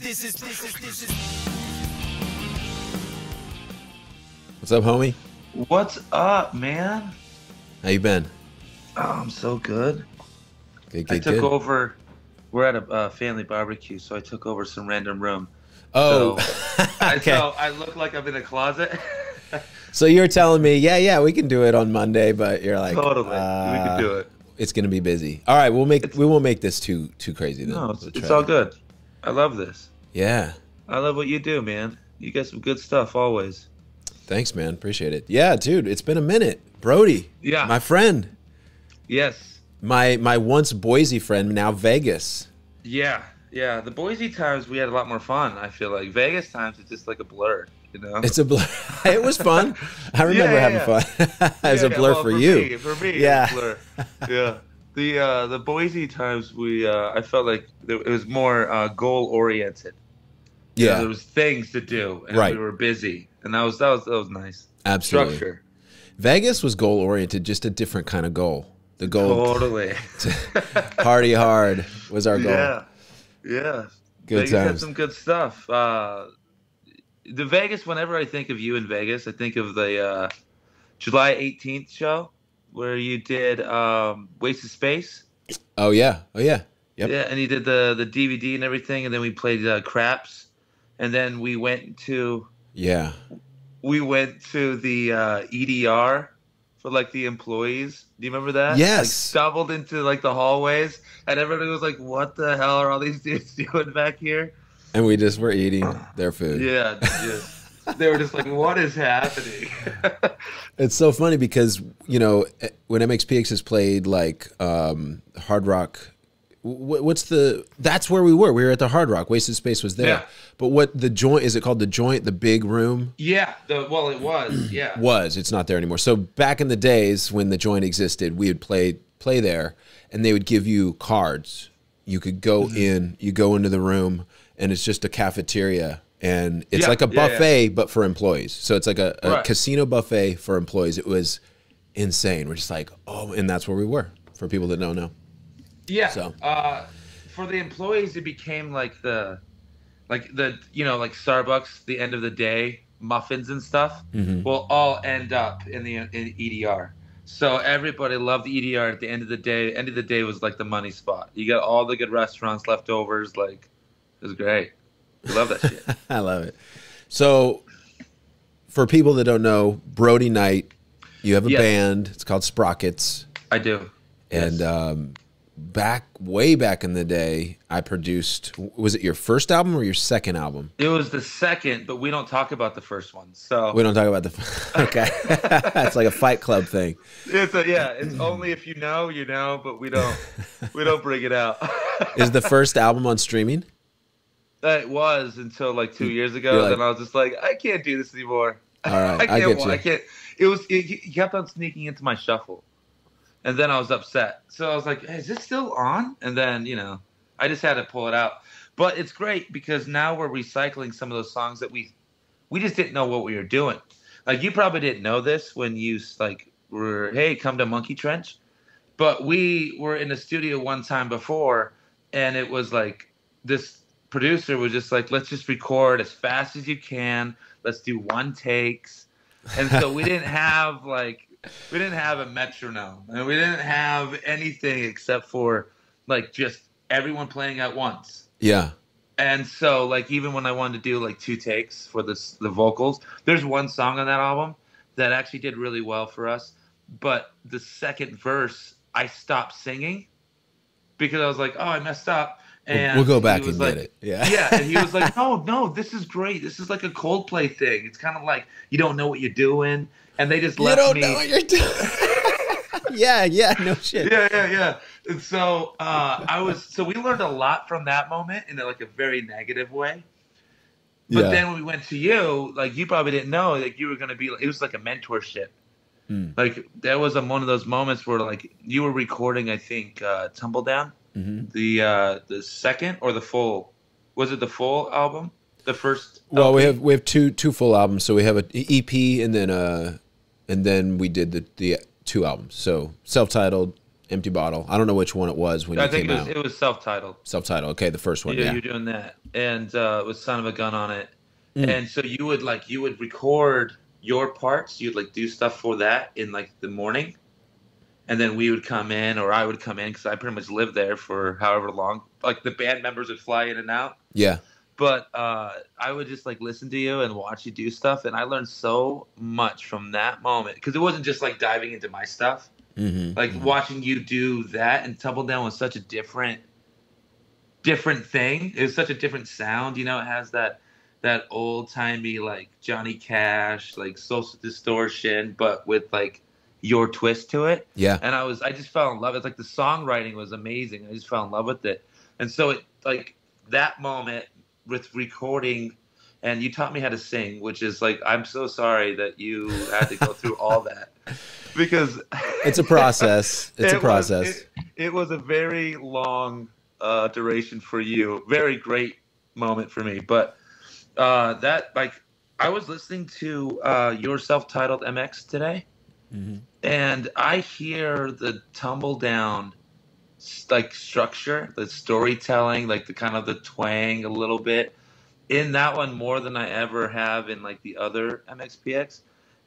This is this is this is. What's up, homie? What's up, man? How you been? Oh, I'm so good. Good, I took good. over. We're at a uh, family barbecue, so I took over some random room. Oh, I, okay. so I look like I'm in a closet. So you're telling me, yeah, yeah, we can do it on Monday, but you're like, totally, we uh, can do it. It's gonna be busy. All right, we'll make It's- we won't make this too too crazy then. No, it's, We'll it's all good. I love this. Yeah, I love what you do, man. You got some good stuff always. thanks, man. Appreciate it. Yeah, dude, it's been a minute, Brodie. Yeah. my friend, Yes. my my once Boise friend, now Vegas. Yeah. Yeah. The Boise times we had a lot more fun. I feel like Vegas times it's just like a blur. You know. It's a blur. it was fun. I remember yeah, having yeah. fun. it was Yeah, a blur well, for, you. Me, for me, Yeah. yeah. Blur. yeah. The uh, the Boise times we uh, I felt like it was more uh, goal oriented. Yeah, there was things to do, and Right. we were busy, and that was that was that was nice. absolutely. Structure, Vegas was goal oriented, just a different kind of goal. The goal totally. party hard was our goal. yeah, yeah. Good Vegas had some good stuff. Uh, the Vegas. Whenever I think of you in Vegas, I think of the uh, July eighteenth show where you did um, of Space. Oh yeah. Oh yeah. Yep. Yeah, and you did the the DVD and everything, and then we played uh, craps, and then we went to Yeah. we went to the uh, EDR for like the employees. Do you remember that? Yes. Like stumbled into like the hallways, and everybody was like, "What the hell are all these dudes doing back here?" And we just were eating their food. Yeah, just, they were just like, "What is happening?" It's so funny because you know when MXPX has played like um, Hard Rock. Wh- What's the? That's where we were. We were at the Hard Rock. Wasted Space was there. Yeah. But what the joint is it called? The joint, the big room yeah, the well, it was. Yeah, was. It's not there anymore. So back in the days when the joint existed, we would play play there, and they would give you cards. You could go Mm-hmm. in. You go into the room, and it's just a cafeteria, and it's Yeah, like a yeah, yeah. buffet, but for employees. So it's like a, a Right. casino buffet for employees. It was insane. We're just like, oh, and that's where we were. For people that don't know, Yeah. So. Uh, for the employees, it became like the, like the you know like Starbucks. The end of the day, muffins and stuff Mhm. will all end up in the in EDR. So everybody loved the EDR. At the end of the day, end of the day was like the money spot. You got all the good restaurants, leftovers. Like it was great. We love that shit. I love it. So, for people that don't know, Brodie Knight, you have a Yes. band. It's called Sprockets. I do. And Yes. um, back way back in the day, I produced. Was it your first album or your second album? It was the second, but we don't talk about the first one. So We don't talk about the. okay, it's like a Fight Club thing. it's a, yeah. It's only if you know, you know, but we don't we don't bring it out. Is the first album on streaming? It was until like two years ago. You're like- then I was just like, I can't do this anymore. All right, I I can't. get I, can't. It was. It, he kept on sneaking into my shuffle, and then I was upset. So I was like, hey, "Is this still on?" And then you know, I just had to pull it out. But it's great because now we're recycling some of those songs that we we just didn't know what we were doing. Like you probably didn't know this when you like were, hey, come to Monkey Trench. But we were in the studio one time before, and it was like this producer was just like, let's just record as fast as you can. Let's do one takes. And so we didn't have like we didn't have a metronome and we didn't have anything except for like just everyone playing at once. Yeah. And so like even when I wanted to do like two takes for this the vocals, there's one song on that album that actually did really well for us. But the second verse, I stopped singing because I was like, oh, I messed up. And we'll go back and like- get it. Yeah. yeah, and he was like, "No, no, this is great. This is like a Coldplay thing. It's kind of like you don't know what you're doing, and they just You left don't me." know what you're doing. yeah. Yeah. No shit. yeah, yeah, yeah. And so uh, I was, so we learned a lot from that moment in like a very negative way. But Yeah. then when we went to you, like you probably didn't know, like you were gonna be. It was like a mentorship. Mm. Like that was a, one of those moments where like you were recording, I think, uh, Tumbledown, Mhm. the uh, the second or the full. Was it the full album? The first. Well, we have we have two two full albums. So we have an EP and then uh and then we did the the two albums. So self titled Empty Bottle. I don't know which one it was when I you think came it was, out. it was self-titled. Self-titled. Okay, the first one. yeah, Yeah. you're doing that, and uh, with "Son of a Gun" on it, Mm. and so you would like you would record your parts. You'd like do stuff for that in like the morning, and then we would come in, or I would come in because I pretty much lived there for however long. Like the band members would fly in and out, Yeah. But uh, I would just like listen to you and watch you do stuff, and I learned so much from that moment because it wasn't just like diving into my stuff. Mm-hmm. like watching you do that and Tumbledown was such a different different thing. It was such a different sound you know it has that that old timey like johnny cash like social distortion but with like your twist to it. Yeah. and i was i just fell in love. It's like the songwriting was amazing. I just fell in love with it. And so it like that moment with recording and you taught me how to sing which is like i'm so sorry that you had to go through all that because It's a process. It's it a was- process. it, it was a very long uh, duration for you. Very great moment for me. But uh, that, like, I was listening to uh, your self-titled MX today, Mhm. and I hear the Tumbledown, like structure, the storytelling, like the kind of the twang a little bit in that one more than I ever have in like the other MXPX.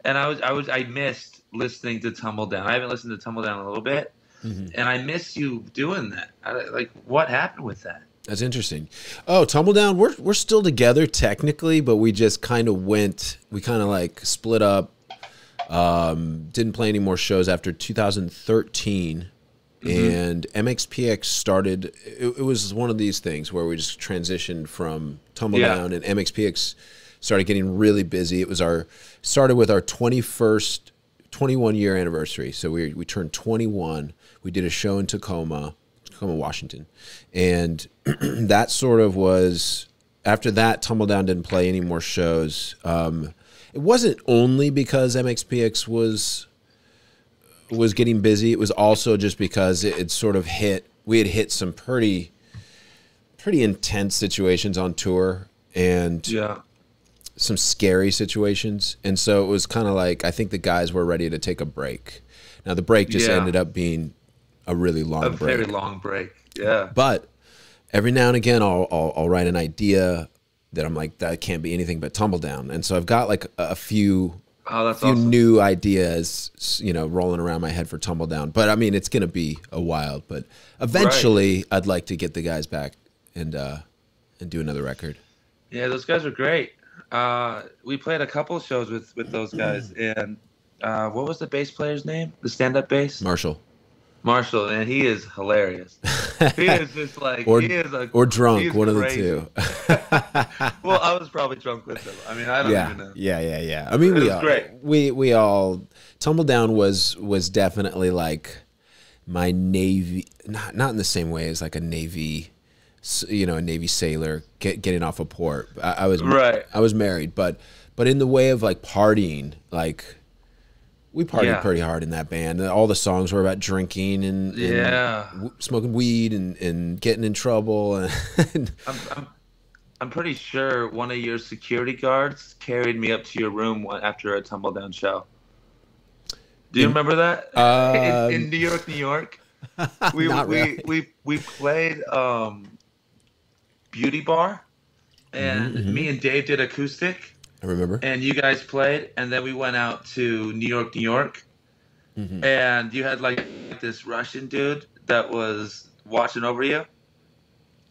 And I was, I was, I missed listening to Tumbledown. I haven't listened to Tumbledown in a little bit, Mhm. and I miss you doing that. I, like, what happened with that? That's interesting. Oh, Tumbledown, we're we're still together technically, but we just kind of went. We kind of like split up. Um, didn't play any more shows after 2013, and MXPX started. It, it was one of these things where we just transitioned from Tumbledown, and MXPX started getting really busy. It was our started with our 21st, 21 year anniversary. So we we turned 21. We did a show in Tacoma. Tacoma, Washington, and that sort of was after that. Tumbledown didn't play any more shows. Um, it wasn't only because MXPX was was getting busy. It was also just because it, it sort of hit. We had hit some pretty pretty intense situations on tour and Yeah, some scary situations, and so it was kind of like I think the guys were ready to take a break. Now the break just Yeah. ended up being a really long a break. very long break. Yeah, But every now and again, I'll, I'll I'll write an idea that I'm like that can't be anything but Tumbledown, and so I've got like a, a few oh, that's few awesome. new ideas, you know, rolling around my head for Tumbledown. But I mean, it's gonna be a while. But eventually, I'd like to get the guys back and uh and do another record. Yeah, those guys are great. Uh, we played a couple shows with with those guys, and uh, what was the bass player's name? The stand-up bass, Marshall Marshall, and he is hilarious. He is just like or he is a, or drunk, one of the two. well, I was probably drunk with him. I mean, I don't yeah, even know. yeah, yeah, yeah. I mean, It we was all, great. we we all Tumbledown was was definitely like my navy, not not in the same way as like a navy, you know, a navy sailor get, getting off a port. I, I was Right. I was married, but but in the way of like partying, like we partied Yeah. pretty hard in that band. All the songs were about drinking and, and Yeah. w- smoking weed and, and getting in trouble and I'm, I'm, I'm pretty sure one of your security guards carried me up to your room after a Tumbledown show. Do you In- remember that? Um, in, in New York, New York, we we, really. we we played um, Beauty Bar, and Mhm, mhm. me and Dave did acoustic, I remember. and you guys played, and then we went out to New York, New York, Mhm. and you had like this Russian dude that was watching over you.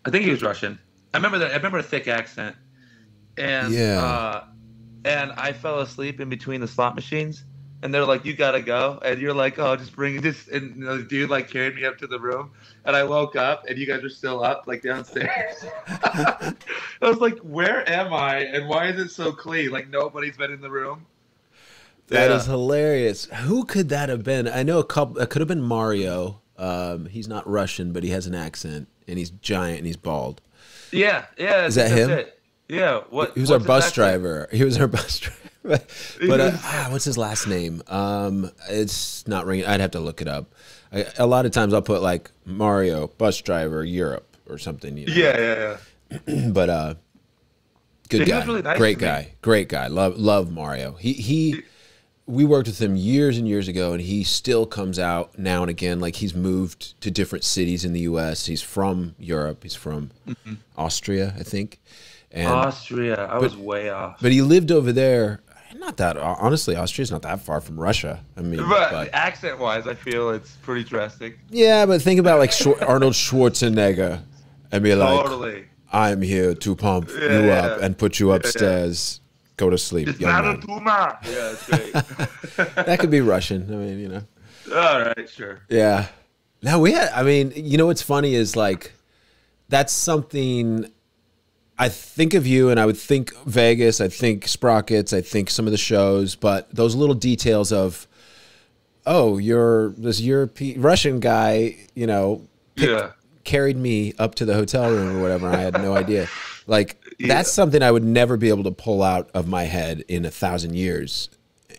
I think he was Russian. I remember that. I remember a thick accent, and Yeah. uh, and I fell asleep in between the slot machines. And they're like, "You gotta go," and you're like, "Oh, just bring it." Just and the dude like carried me up to the room, and I woke up, and you guys were still up, like downstairs. I was like, "Where am I? And why is it so clean? Like nobody's been in the room." That is Yeah. hilarious. Who could that have been? I know a couple. It could have been Mario. Um, he's not Russian, but he has an accent, and he's giant and he's bald. Yeah, yeah. Is that him? It. Yeah. What? He was our bus accent? driver. He was our bus driver. but uh, ah, what's his last name? Um, it's not ringing. I'd have to look it up. I, a lot of times I'll put like Mario bus driver Europe or something. You know? Yeah, yeah, yeah. but uh good Yeah, guy really nice great to me. guy great guy love love mario he he we worked with him years and years ago, and he still comes out now and again. Like he's moved to different cities in the U.S. He's from Europe. He's from Mm-hmm. Austria, I think. And Austria. I was way off. but he lived over there. Not that uh, honestly, Austria's not that far from Russia. I mean, But, but- accent wise, I feel it's pretty drastic. yeah, but think about like Schwar- Arnold Schwarzenegger and be like, totally. "I'm here to pump you Yeah, up and put you upstairs. Go to sleep, It's not a man." tumor. Yeah, it's great. That could be Russian. I mean, you know. All right, sure. Yeah. Now we had. I mean, you know what's funny is like, that's something. I think of you, and I would think Vegas. I think Sprockets. I think some of the shows, but those little details of, oh, you're this European Russian guy. You know, Yeah. carried me up to the hotel room or whatever. I had no idea. Like Yeah. that's something I would never be able to pull out of my head in a thousand years.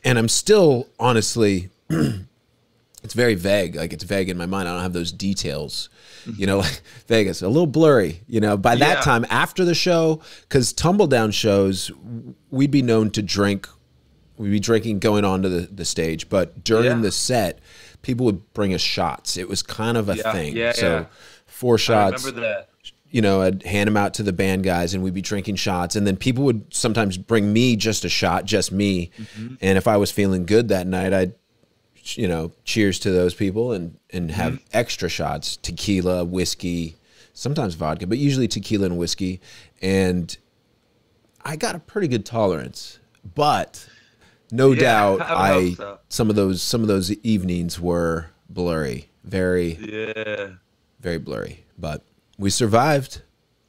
And I'm still honestly, it's very vague. Like it's vague in my mind. I don't have those details. You know, like Vegas, a little blurry. You know, by that Yeah. time after the show, because Tumbledown shows, we'd be known to drink. We'd be drinking going onto the, the stage, but during Yeah. the set, people would bring us shots. It was kind of a Yeah, thing. yeah, so four I shots remember that. you know, I'd hand them out to the band guys and we'd be drinking shots. And then people would sometimes bring me just a shot, just me. Mm-hmm. And if I was feeling good that night, I'd, you know, cheers to those people and, and have Mm-hmm. extra shots, tequila, whiskey, sometimes vodka, but usually tequila and whiskey. And I got a pretty good tolerance, but no Yeah, doubt I I, so. some of those, some of those evenings were blurry, very, Yeah. very blurry, but we survived.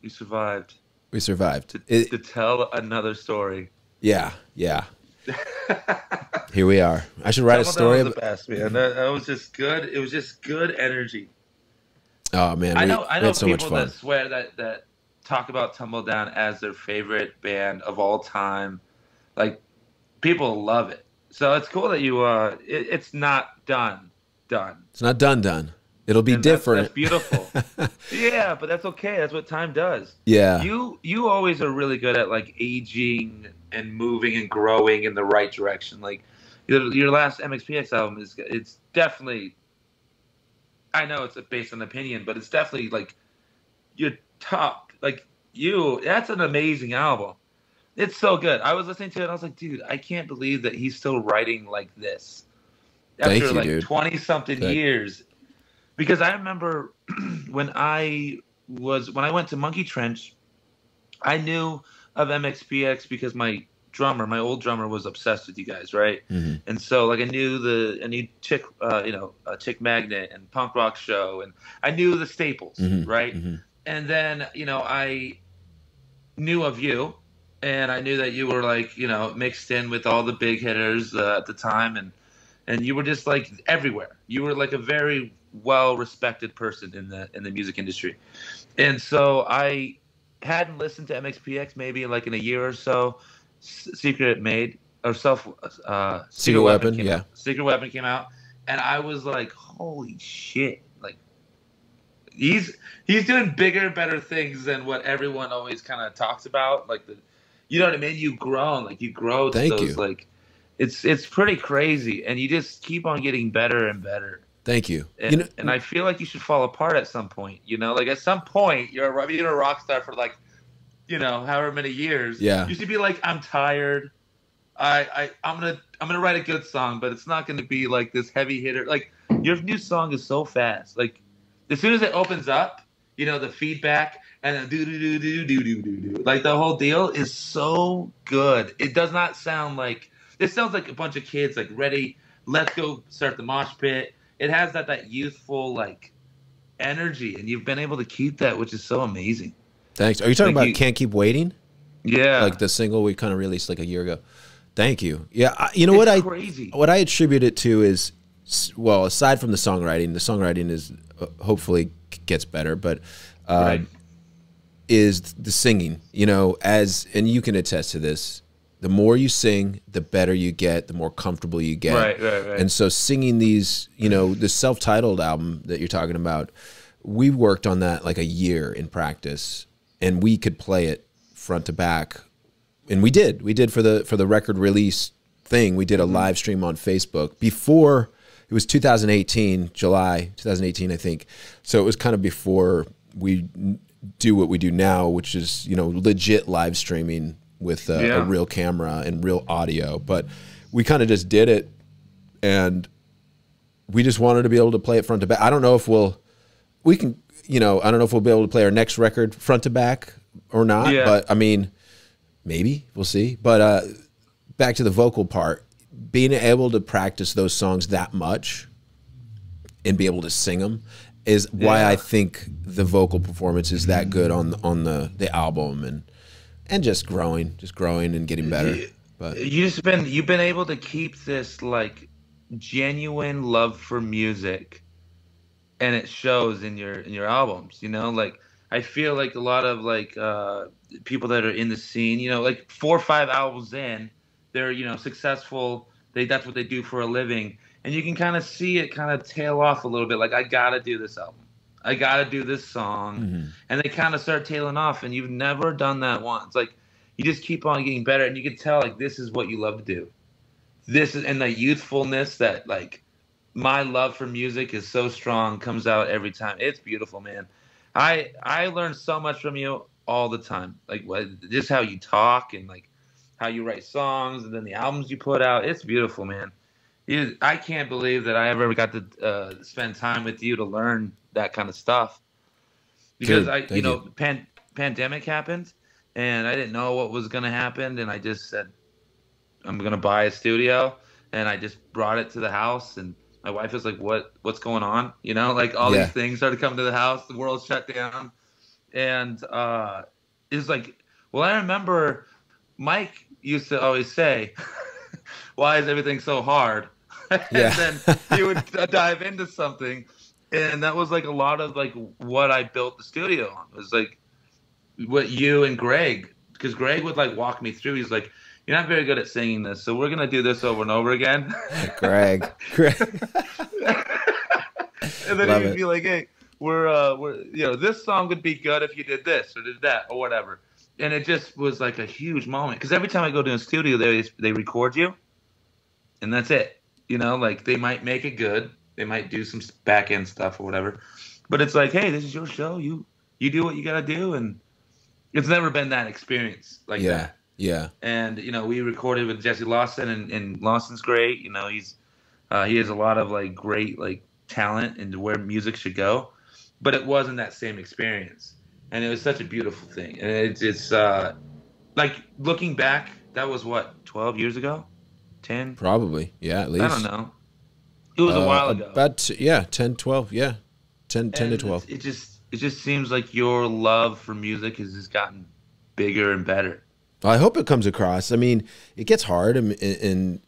We survived. We survived. To, It- to tell another story. yeah, yeah. Here we are. I should write a Tumble Down story. was Of, the best, man. That, that was just good. It was just good energy. oh man, I know. I know so people that swear that that talk about Tumbledown as their favorite band of all time. Like people love it. So it's cool that you. uh it, It's not done. Done. It's not done. Done. It'll be And that's- different. That's, beautiful. yeah, but that's okay. That's what time does. yeah. You you always are really good at like aging and moving and growing in the right direction. Like your, your last MXPX album is it's definitely. I know it's based on opinion, but it's definitely like your top. Like you, that's an amazing album. It's so good. I was listening to it and I was like, dude, I can't believe that he's still writing like this Thank after you, like twenty something years. Because I remember when I was when I went to Monkey Trench, I knew of MXPX because my drummer, my old drummer, was obsessed with you guys, right? Mhm. And so like I knew the I knew Chick, uh, you know, uh, Chick Magnet and Punk Rock Show, and I knew the staples, Mhm, right? mhm. and then you know I knew of you, and I knew that you were like you know mixed in with all the big hitters uh, at the time, and and you were just like everywhere. You were like a very well respected person in the in the music industry, and so I hadn't listened to MXPX maybe like in a year or so. Secret made or self uh, Secret Weapon, came yeah. out. Secret Weapon came out, and I was like, holy shit, like he's he's doing bigger, better things than what everyone always kind of talks about. Like the, you know what I mean? You've grown, like you grow to Thank those you. like, it's it's pretty crazy, and you just keep on getting better and better. Thank you. And, you know, and I feel like you should fall apart at some point. You know, like at some point you're a, you're a rock star for like, you know, however many years. Yeah. You should be like, I'm tired. I, I I'm gonna I'm gonna write a good song, but it's not gonna be like this heavy hitter. Like your new song is so fast. Like as soon as it opens up, you know the feedback and then do do do do do do do do. Like the whole deal is so good. It does not sound like it sounds like a bunch of kids like ready. Let's go start the mosh pit. It has that that youthful like energy, and you've been able to keep that, which is so amazing. thanks. Are you talking like about you- "Can't Keep Waiting"? Yeah, Like the single we kind of released like a year ago. Thank you. Yeah. I, you know it's what I crazy. what I attribute it to is, well, aside from the songwriting, the songwriting is uh, hopefully gets better, but um, Right. is the singing. You know, as and you can attest to this. The more you sing, the better you get. The more comfortable you get. Right, right, right. And so singing these, you know, the self-titled album that you're talking about, we worked on that like a year in practice, and we could play it front to back, and we did. We did for the for the record release thing. We did a mm-hmm. live stream on Facebook before it was 2018, July 2018, I think. So it was kind of before we do what we do now, which is you know legit live streaming with a, Yeah. a real camera and real audio. But we kind of just did it, and we just wanted to be able to play it front to back. I don't know if we'll we can you know I don't know if we'll be able to play our next record front to back or not. Yeah. But I mean, maybe we'll see. But uh, back to the vocal part, being able to practice those songs that much and be able to sing them is why Yeah. I think the vocal performance is that good on on the the album and and just growing, just growing and getting better. But you just been you've been able to keep this like genuine love for music and it shows in your in your albums you know? Like i feel like a lot of like uh people that are in the scene you know like four or five albums in they're you know successful. They that's what they do for a living. And you can kind of see it kind of tail off a little bit like i gotta do this album i gotta do this song. Mhm. and they kind of start tailing off and you've never done that once. Like you just keep on getting better and you can tell like this is what you love to do. This is and the youthfulness that like my love for music is so strong comes out every time. It's beautiful man. I i learn so much from you all the time. Like what just how you talk and like how you write songs and then the albums you put out. It's beautiful man you, i can't believe that i ever got to uh, spend time with you to learn that kind of stuff. Because Good, i you thank know pan, pandemic happened and i didn't know what was going to happen and i just said i'm going to buy a studio and i just brought it to the house and my wife was like what what's going on? You know like all Yeah. these things started coming to the house the world shut down and uh it was like well i remember mike used to always say why is everything so hard and then he would dive into something and that was like a lot of like what i built the studio on it was like what you and greg because greg would like walk me through he's like you're not very good at singing this so we're gonna do this over and over again Greg, Greg, and then Love he'd it. be like, "Hey, we're uh, we're you know, this song would be good if you did this or did that or whatever." And it just was like a huge moment because every time I go to a studio, they they record you, and that's it. You know, like they might make it good, they might do some back end stuff or whatever, but it's like, hey, this is your show. You you do what you gotta do, and it's never been that experience like yeah, that yeah, and you know we recorded with Jesse Lawson, and, and Lawson's great. You know he's uh, he has a lot of like great like talent and where music should go, but it wasn't that same experience, and it was such a beautiful thing. And it's it's uh, like looking back, that was what twelve years ago, ten. probably, yeah, at least. I don't know. It was a Uh, while ago. About t- yeah, 10, 12, yeah, 10, 10 to twelve. It just it just seems like your love for music has just gotten bigger and better. I hope it comes across. I mean, it gets hard, and, and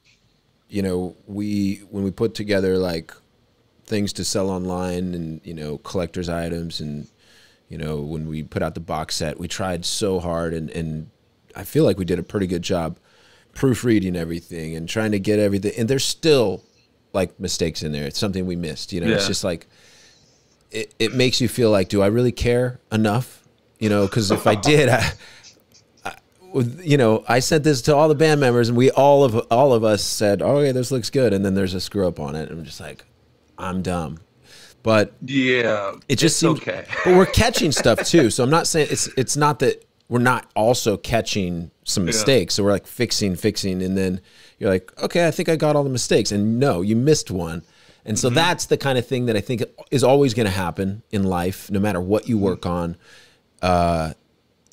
you know, we when we put together like things to sell online, and you know, collectors' items, and you know, when we put out the box set, we tried so hard, and and I feel like we did a pretty good job proofreading everything and trying to get everything. And there's still like mistakes in there. It's something we missed. You know, it's just like it, it makes you feel like, do I really care enough? You know, because if I did, I, with- you know, I sent this to all the band members, and we all of all of us said, "Oh, yeah, this looks good," and then there's a screw up on it, and I'm just like, I'm dumb. But Yeah, it just it's seems, okay. but we're catching stuff too. So I'm not saying it's it's not that we're not also catching some mistakes. So we're like fixing, fixing, and then you're like, okay, I think I got all the mistakes, and no, you missed one. And so that's the kind of thing that I think is always going to happen in life, no matter what you work on. Uh,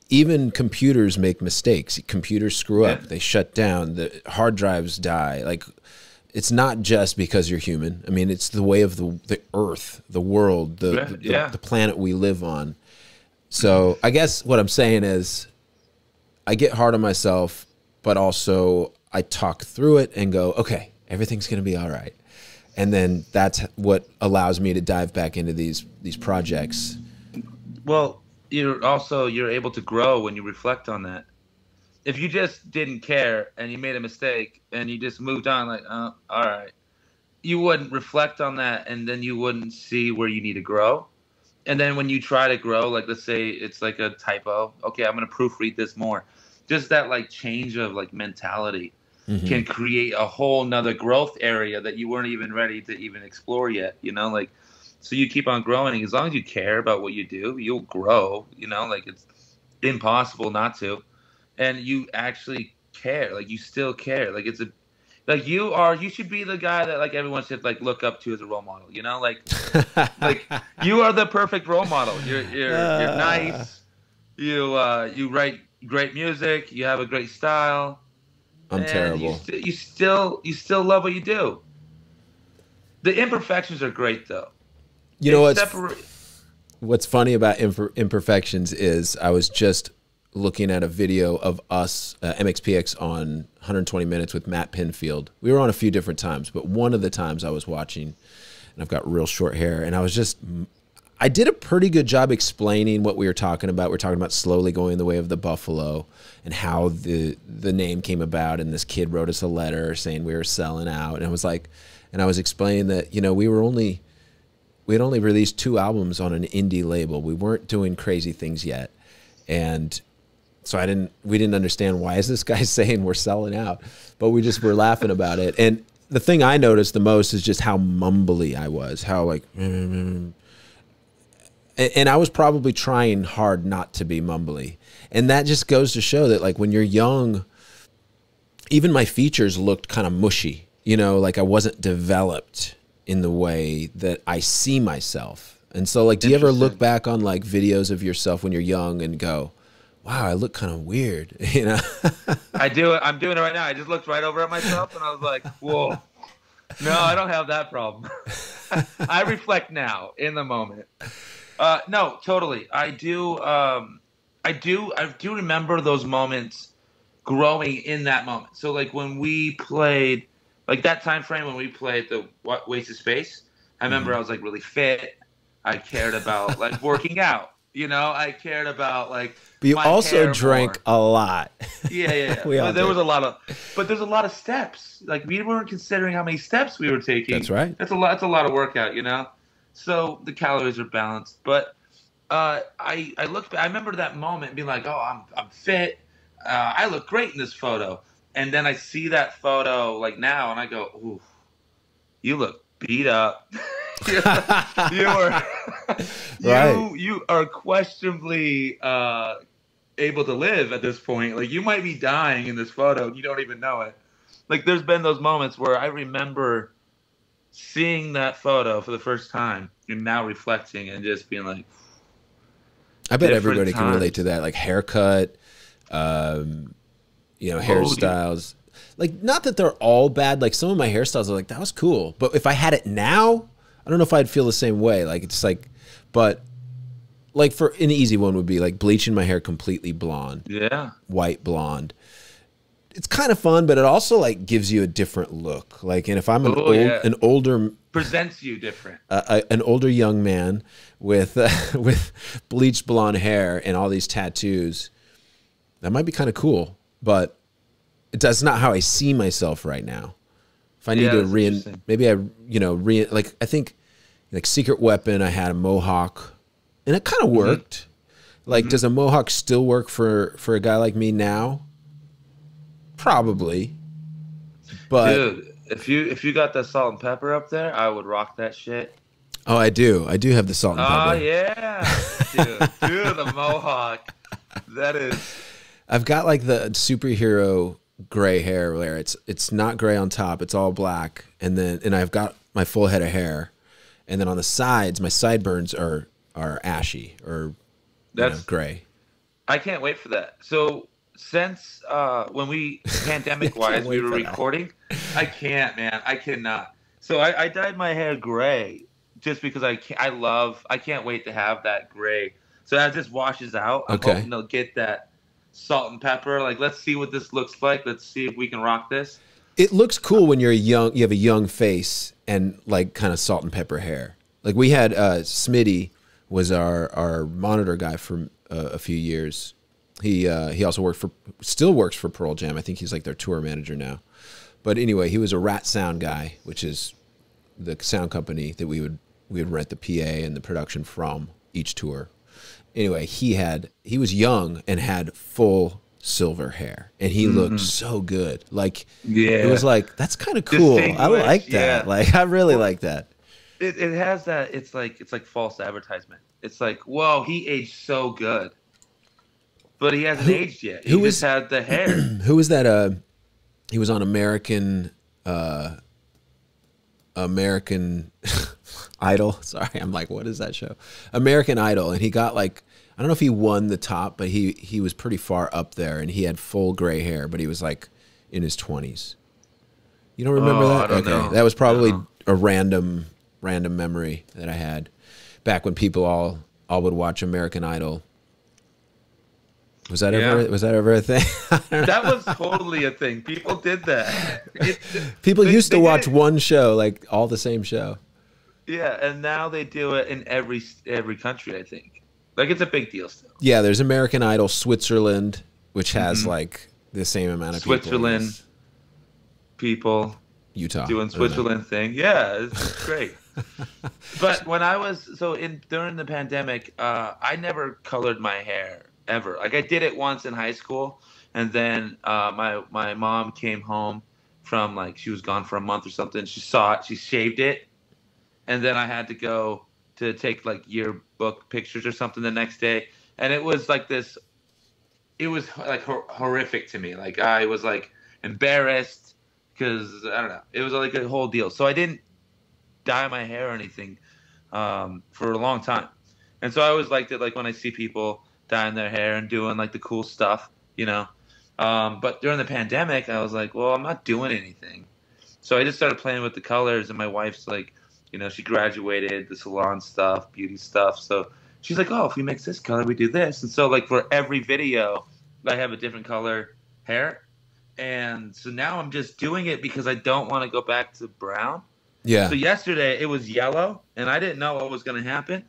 even computers make mistakes. Computers screw up. They shut down. The hard drives die. Like it's not just because you're human. I mean, it's the way of the the earth, the world, the Yeah, the- yeah. the planet we live on. So I guess what I'm saying is, I get hard on myself, but also I talk through it and go, okay, everything's gonna be all right. And then that's what allows me to dive back into these these projects. Well, you're also you're able to grow when you reflect on that. If you just didn't care and you made a mistake and you just moved on, like, oh, all right, you wouldn't reflect on that, and then you wouldn't see where you need to grow. And then when you try to grow, like let's say it's like a typo, okay, I'm gonna proofread this more. Just that like change of like mentality. mm-hmm. can create a whole nother growth area that you weren't even ready to even explore yet. You know, like so you keep on growing. As long as you care about what you do, you'll grow. You know, like it's impossible not to, and you actually care. Like you still care. Like it's a like you are you should be the guy that like everyone should like look up to as a role model you know? Like like you are the perfect role model. You're you're, uh, you're nice. You uh you write great music. You have a great style. I'm terrible. you, st- you still you still love what you do. The imperfections are great though. You know what's what's funny about imper- imperfections is i was just looking at a video of us uh, MXPX on 120 minutes with Matt Pinfield. We were on a few different times, but one of the times I was watching, and I've got real short hair, and I was just, I did a pretty good job explaining what we were talking about. We are talking about slowly going the way of the buffalo, and how the the name came about. And this kid wrote us a letter saying we were selling out, and I was like, and I was explaining that you know we were only. We had only released two albums on an indie label. We weren't doing crazy things yet. And so I didn't we didn't understand why is this guy saying we're selling out, but we just were laughing about it. And the thing I noticed the most is just how mumbly I was, how like. and, and I was probably trying hard not to be mumbly, and that just goes to show that like when you're young, even my features looked kind of mushy. You know, like I wasn't developed in the way that I see myself. And so, like, do you ever look back on like videos of yourself when you're young and go, wow, I look kind of weird, you know. I do it. I'm doing it right now. I just looked right over at myself and I was like, whoa. No, I don't have that problem. I reflect now in the moment. Uh, no, totally. I do. Um, I do. I do remember those moments growing in that moment. So like when we played, like that time frame when we played the what Wasted Space. I remember mm-hmm. I was like really fit. I cared about like working out. You know, I cared about like. But you also drank more. a lot. Yeah, yeah. yeah. there did. was a lot of, but there's a lot of steps. Like we weren't considering how many steps we were taking. That's right. That's a lot. That's a lot of workout, you know. So the calories are balanced, but uh, I I look. I remember that moment being like, oh, I'm I'm fit. Uh, I look great in this photo. And then I see that photo like now, and I go, ooh, you look beat up. you are right. you you are questionably uh, able to live at this point. Like you might be dying in this photo, and you don't even know it. Like there's been those moments where I remember seeing that photo for the first time and now reflecting and just being like I bet everybody times. can relate to that like haircut um you know hairstyles oh, like not that they're all bad like some of my hairstyles are like that was cool but if I had it now I don't know if I'd feel the same way. Like it's like, but like for an easy one would be like bleaching my hair completely blonde. Yeah. White blonde. It's kind of fun, but it also like gives you a different look. Like, and if I'm an, oh, old, yeah. an older presents you different, uh, an older young man with uh, with bleached blonde hair and all these tattoos, that might be kind of cool. But that's not how I see myself right now. If I need yeah, to re, maybe I, you know, re, like I think, like Secret Weapon, I had a mohawk, and it kind of mm-hmm. worked. Mm-hmm. Like, mm-hmm. does a mohawk still work for for a guy like me now? Probably, but dude, if you if you got the salt and pepper up there, I would rock that shit. Oh, I do. I do have the salt and pepper. Oh yeah, dude, dude, the mohawk. That is. I've got like the superhero gray hair where it's it's not gray on top, it's all black, and then and I've got my full head of hair, and then on the sides my sideburns are are ashy or that's know, gray. I can't wait for that. So since uh, when we pandemic wise we were recording, I can't, man, I cannot. So I, I dyed my hair gray just because I can't, I love I can't wait to have that gray. So as this washes out. I'm okay. hoping they'll get that salt and pepper. Like, let's see what this looks like. Let's see if we can rock this. It looks cool when you're young. You have a young face and like kind of salt and pepper hair. Like we had uh, Smitty was our our monitor guy for uh, a few years. He uh, he also worked for still works for Pearl Jam. I think he's like their tour manager now. But anyway, he was a Rat Sound guy, which is the sound company that we would we would rent the PA and the production from each tour anyway, he had he was young and had full silver hair, and he looked so good. Like Yeah. it was like that's kind of cool. I like that. yeah. Like I really like that. It, it has that it's like it's like false advertisement it's like whoa he aged so good but he hasn't Who- aged yet he who just is- had the hair Who was that? Uh, he was on American uh, American Idol. Sorry, I'm like, what is that show? American Idol, and he got like I don't know if he won the top, but he he was pretty far up there, and he had full gray hair, but he was like in his 20s. You don't remember Oh, that? Don't okay, know. that was probably a random random memory that I had back when people all all would watch American Idol. Was that ever was that ever a thing? that was totally a thing people did that it, People they- used to watch one show, like all the same show. yeah and now they do it in every every country i think like it's a big deal still Yeah, there's American Idol Switzerland, which has mm-hmm. like the same amount of people. Switzerland. as people Utah, doing. Switzerland thing. Yeah, it's great. but when I was so in during the pandemic, uh, I never colored my hair ever. Like I did it once in high school, and then uh, my my mom came home from like she was gone for a month or something. She saw it, she shaved it, and then I had to go to take like yearbook pictures or something the next day, and it was like this. It was like hor- horrific to me. Like I was like embarrassed because I don't know. It was like a whole deal. So I didn't dye my hair or anything um, for a long time, and so I always liked it. Like when I see people dyeing their hair and doing like the cool stuff, you know. Um, but during the pandemic, I was like, well, I'm not doing anything. So I just started playing with the colors, and my wife's like, you know, she graduated the salon stuff, beauty stuff. So she's like, oh, if we mix this color, we do this. And so like for every video, I have a different color hair. And so now I'm just doing it because I don't want to go back to brown. Yeah, So yesterday it was yellow, and I didn't know what was going to happen.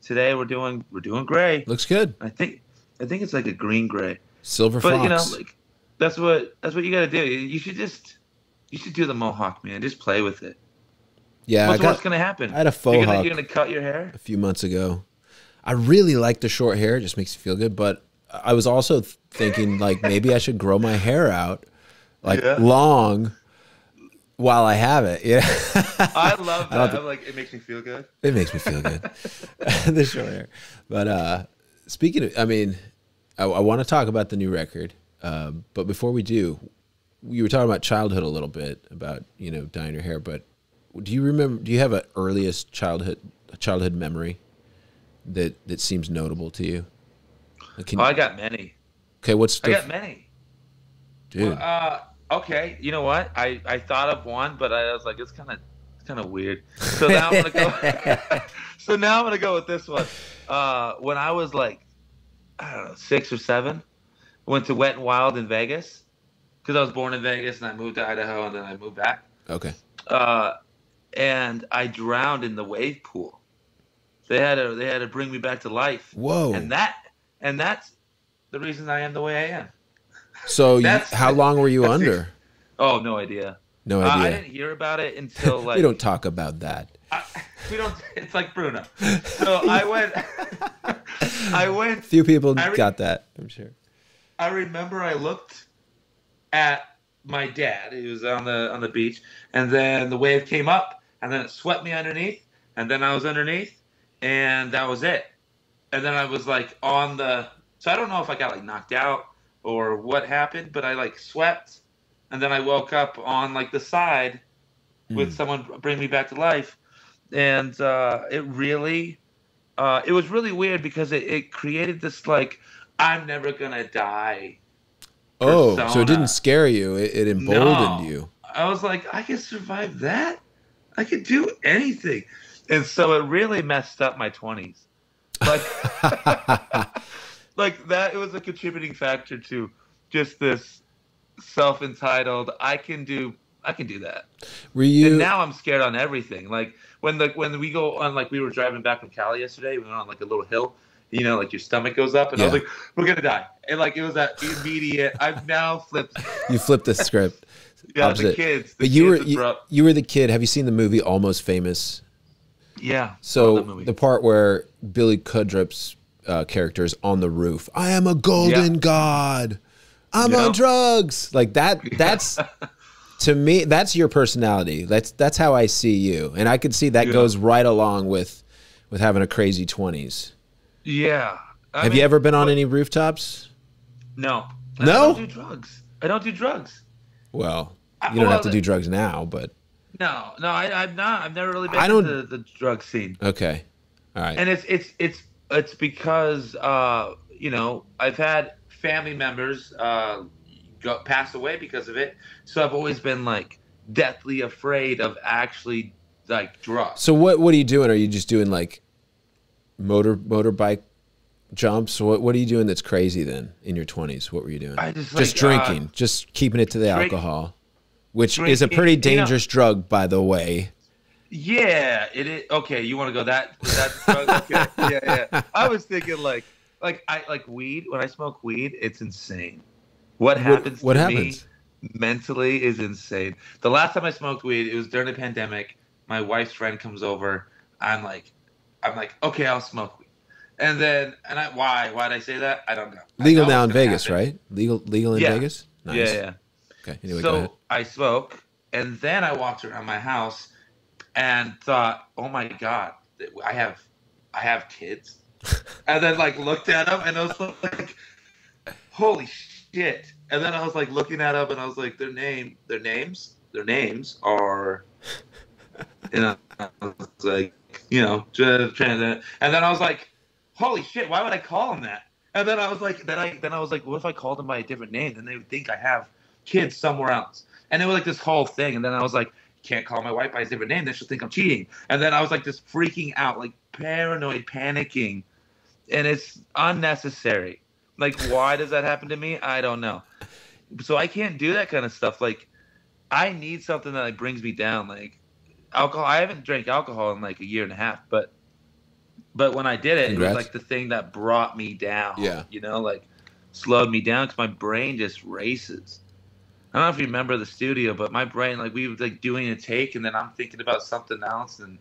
Today we're doing we're doing gray. looks good. I think I think it's like a green gray. Silver But fox. you know, like that's what that's what you got to do. You should just you should do the mohawk, man. Just play with it. yeah, I got what's going to happen? I had a faux you're gonna, you're gonna cut your hair. a few months ago. I really like the short hair; it just makes you feel good. But I was also thinking like maybe I should grow my hair out like Yeah. long while I have it. Yeah, I love I that. I'm like, it makes me feel good. It makes me feel good. the short hair. But uh, speaking of, I mean, I, I want to talk about the new record. Um, but before we do, you were talking about childhood a little bit about you know dyeing your hair. But do you remember? Do you have an earliest childhood childhood memory that that seems notable to you? Can- Oh, I got many. okay, what's I got many. dude? Uh, okay. You know what? I, I thought of one, but I was like, it's kind of it's kind of weird. So now I'm gonna go. so now I'm gonna go with this one. Uh, when I was like, I don't know, six or seven, I went to Wet and Wild in Vegas because I was born in Vegas and I moved to Idaho and then I moved back. okay, Uh, and I drowned in the wave pool. They had to they had to bring me back to life. whoa. And that and that's the reason I am the way I am. So you, how long were you under? Oh, no idea. No Uh, I didn't hear about it until like we don't talk about that. I, we don't. It's like Bruno. So I went. I went. Few people re- got that. I'm sure. I remember I looked at my dad. He was on the on the beach, and then the wave came up, and then it swept me underneath, and then I was underneath, and that was it. And then I was like on the. So I don't know if I got like knocked out or what happened, but I like swept, and then I woke up on like the side with Mm. someone bring me back to life, and uh, it really, uh, it was really weird because it, it created this like I'm never gonna die. Oh, so it didn't scare you. It, it emboldened No. you. I was like, I can survive that. I could do anything, and so it really messed up my twenties. Like, like that. It was a contributing factor to just this self entitled. I can do. I can do that. Were you? and now I'm scared on everything. Like when the when we go on like we were driving back from Cali yesterday, we went on like a little hill. You know, like your stomach goes up, and I was like, "We're gonna die!" And like it was that immediate. I've now flipped. you flipped the script. Yeah, the kids. The But you were you, you were the kid. Have you seen the movie Almost Famous? yeah. So love that movie. the part where Billy Crudup's uh, character is on the roof. I am a golden Yeah. god. I'm on drugs. Like that. That's to me. That's your personality. That's that's how I see you, and I could see that Yeah. goes right along with with having a crazy twenties. Yeah. I Have mean, you ever been on any rooftops? No. No? I don't do drugs. I don't do drugs. Well, I- you don't well, have to do drugs now, but No, no, I, I'm not. I've never really been I don't- the, the drug scene. okay. All right. and it's it's it's it's because uh, you know I've had family members uh, go, pass away because of it, so I've always been like deathly afraid of actually like drugs. So what what are you doing? Are you just doing like motor motorbike jumps? What what are you doing that's crazy then in your twenties? What were you doing? I just, just like, uh, drinking, just keeping it to the drink- alcohol, which is a pretty you know- dangerous drug, by the way. Yeah, it is. Okay, you want to go that that drug? Okay, yeah, yeah. I was thinking like like I like weed. When I smoke weed, it's insane. What happens? what to happens? Me mentally is insane. The last time I smoked weed, it was during the pandemic. My wife's friend comes over. I'm like, I'm like, okay, I'll smoke weed. And then, and I why? Why did I say that? I don't know. Legal now in Vegas, happen. right? Legal legal in Yeah. Vegas. Nice. Yeah, yeah. Okay. Anyway, so I smoke, and then I walked around my house and thought, "Oh my god, I have, I have kids." and then like looked at them, and I was like, "Holy shit!" And then I was like looking at them, and I was like, "Their name, their names, their names are," you know, like, you know, and then I was like, "Holy shit! Why would I call them that?" And then I was like, then I then I was like, what if I called them by a different name? Then they would think I have kids somewhere else. And it was like this whole thing. And then I was like, can't call my wife by a different name. Then she'll think I'm cheating. And then I was like, just freaking out, like paranoid, panicking, and it's unnecessary. Like, why does that happen to me? I don't know. So I can't do that kind of stuff. Like, I need something that like brings me down. Like alcohol. I haven't drank alcohol in like a year and a half, but but when I did it, Congrats. it was like the thing that brought me down. Yeah. you know, like slowed me down because my brain just races. I don't know if you remember the studio, but my brain, like we were like doing a take, and then I'm thinking about something else, and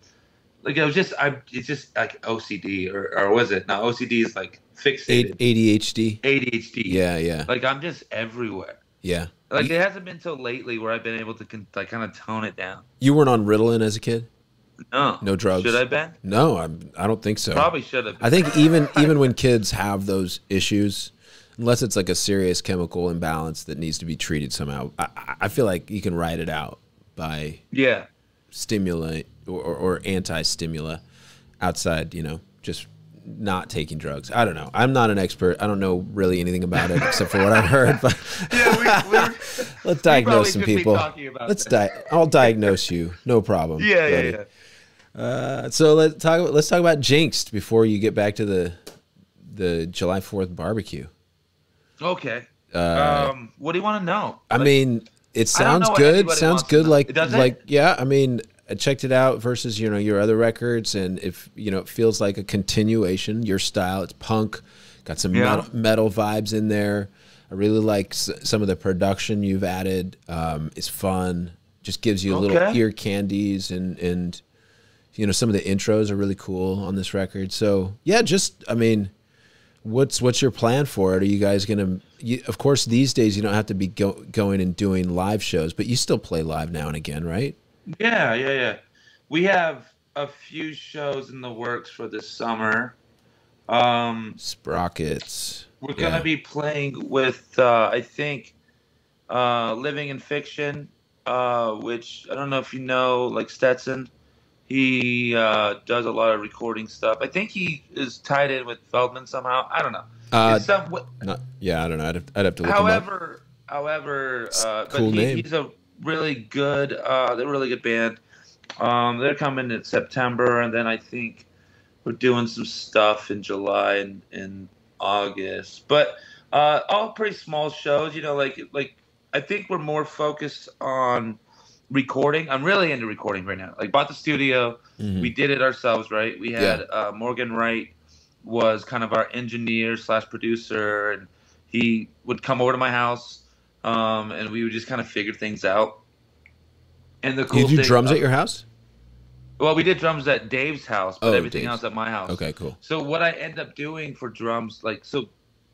like it was just, I, it's just like OCD, or or was it? No, OCD is like fixated. ADHD. ADHD. Yeah, yeah, Like I'm just everywhere. yeah. Like it hasn't been till lately where I've been able to con- like kind of tone it down. You weren't on Ritalin as a kid. No, No drugs. Should I been? No, I'm. I don't think so. Probably should have. I think even even when kids have those issues, unless it's like a serious chemical imbalance that needs to be treated somehow, I, I- feel like you can ride it out by Yeah. stimulant or, or, or anti-stimula outside, you know, just not taking drugs. I don't know. I'm not an expert. I don't know really anything about it except for what I've heard. But Yeah, we, let's diagnose some people. about Let's di- I'll diagnose you. No problem. yeah, yeah, buddy. yeah. Uh, so let's talk. Let's talk about Jinxed before you get back to the the July Fourth barbecue. Okay. Uh, um, what do you want to know? I Like, mean, it sounds good. Sounds good. Like it? like yeah. I mean, I checked it out versus you know your other records, and if you know it feels like a continuation. Your style, it's punk, got some Yeah. metal, metal vibes in there. I really like s- some of the production you've added. Um, it's fun. Just gives you a little ear candies and and you know some of the intros are really cool on this record. So yeah, just I mean, what's what's your plan for it? Are you guys gonna? You, of course, these days you don't have to be go, going and doing live shows, but you still play live now and again, right? Yeah, yeah, yeah. We have a few shows in the works for this summer. Um, Sprockets. we're gonna be playing with, uh, I think, uh, Living in Fiction, uh, which I don't know if you know, like Stetson. He uh, does a lot of recording stuff. I think he is tied in with Feldman somehow. I don't know. Uh, some, not, yeah, I don't know. I'd have, I'd have to look however, however, uh, but he, name. he's a really good. Uh, they're a really good band. Um, they're coming in September, and then I think we're doing some stuff in July and in August. But uh, all pretty small shows. You know, like like I think we're more focused on recording. I'm really into recording right now. Like bought the studio. Mhm. We did it ourselves, right? We had uh, Morgan Wright was kind of our engineer slash producer, and he would come over to my house, um, and we would just kind of figure things out. And the cool you do thing, drums uh, at your house? well, we did drums at Dave's house, but Oh, everything Dave's. else at my house. Okay, cool. So what I end up doing for drums, like so,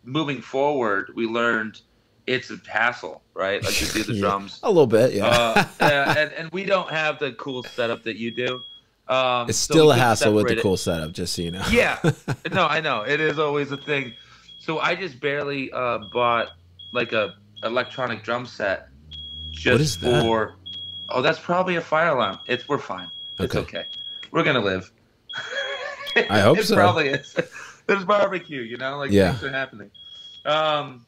moving forward, we learned it's a hassle, right? Like to do the Yeah. drums. A little bit, yeah. Uh, yeah, and, and we don't have the cool setup that you do. Um, it's still we a hassle with the separate it. cool setup, just so you know. Yeah, no, I know it is always a thing. So I just barely uh, bought like a electronic drum set just What is that? for. Oh, that's probably a fire alarm. It's we're fine. It's Okay. okay. We're gonna live. I hope it so. probably is. There's barbecue, you know, like Yeah. things are happening. Um,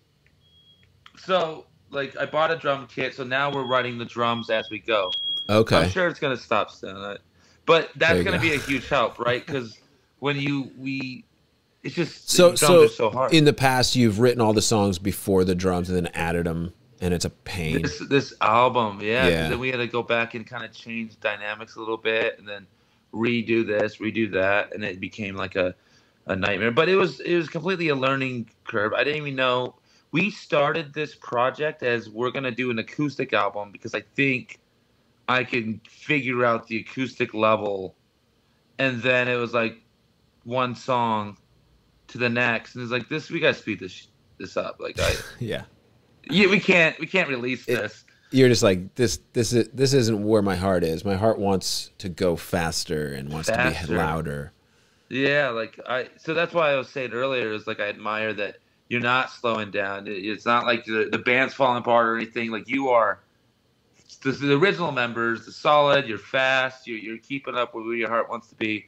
so like I bought a drum kit, so now we're writing the drums as we go. Okay. I'm sure it's gonna stop soon, but that's gonna go. be a huge help, right? Because when you we, it's just So so, are so hard. in the past, you've written all the songs before the drums and then added them, and it's a pain. this this album, yeah. Yeah. Then we had to go back and kind of change dynamics a little bit, and then redo this, redo that, and it became like a a nightmare. But it was it was completely a learning curve. I didn't even know we started this project as we're gonna do an acoustic album because I think I can figure out the acoustic level, and then it was like one song to the next, and it's like this we gotta speed this this up. Like I yeah. yeah we can't we can't release It- this. You're just like this. This is this isn't where my heart is. My heart wants to go faster and wants to be louder. Yeah, like I. So that's why I was saying earlier is like I admire that you're not slowing down. It's not like the the band's falling apart or anything. Like you are. The, the original members, the solid. You're fast. You're you're keeping up with where your heart wants to be,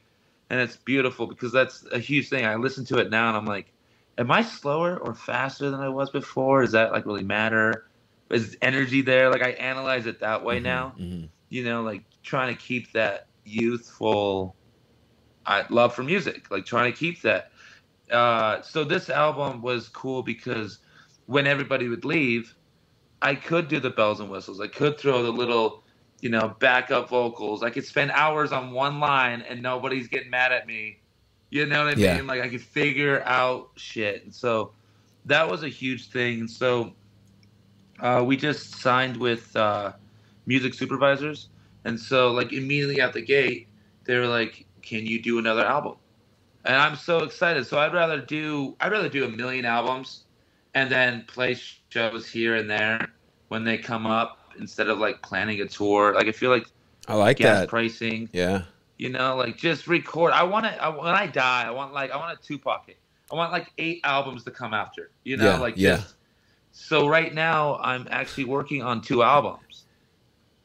and it's beautiful because that's a huge thing. I listen to it now and I'm like, am I slower or faster than I was before? Does that like really matter? Is energy there? Like I analyze it that way Mhm, now mhm. you know, like trying to keep that youthful I love for music, like trying to keep that. Uh, so this album was cool because when everybody would leave, I could do the bells and whistles. I could throw the little, you know, backup vocals. I could spend hours on one line and nobody's getting mad at me. You know what I Yeah. mean? Like I could figure out shit. And so that was a huge thing. And so uh, we just signed with uh, music supervisors. And so, like, immediately out the gate, they were like, "Can you do another album?" And I'm so excited. So I'd rather do I'd rather do a million albums, and then play shows here and there when they come up instead of like planning a tour. Like I feel like I like gas that. pricing, Yeah. you know, like just record. I want to when I die, I want like I want a Tupac. I want like eight albums to come after. You know, Yeah, like yeah. just. So right now, I'm actually working on two albums,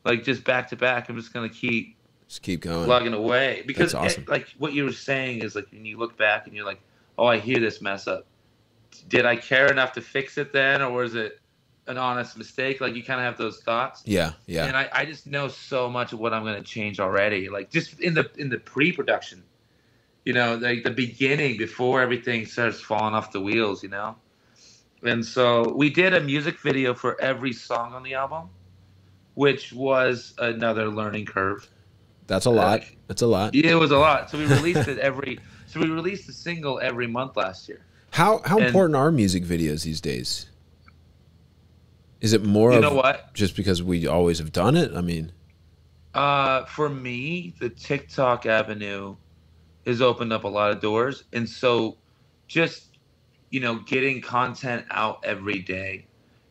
like just back to back. I'm just gonna keep Just keep going. plugging away because That's awesome. it- like what you were saying is like when you look back and you're like, oh, I hear this mess up. Did I care enough to fix it then, or was it an honest mistake? Like you kind of have those thoughts. Yeah. Yeah. And I, I just know so much of what I'm going to change already. Like just in the in the pre-production, you know, like the beginning before everything starts falling off the wheels, you know. And so we did a music video for every song on the album, which was another learning curve. That's a lot. That's a lot. Yeah, it was a lot. So we released it every. So we released a single every month last year. How how And- important are music videos these days? Is it more You of know what? just because we always have done it? I mean, Uh, for me, the TikTok avenue has opened up a lot of doors, and so just you know, getting content out every day